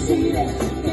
see that.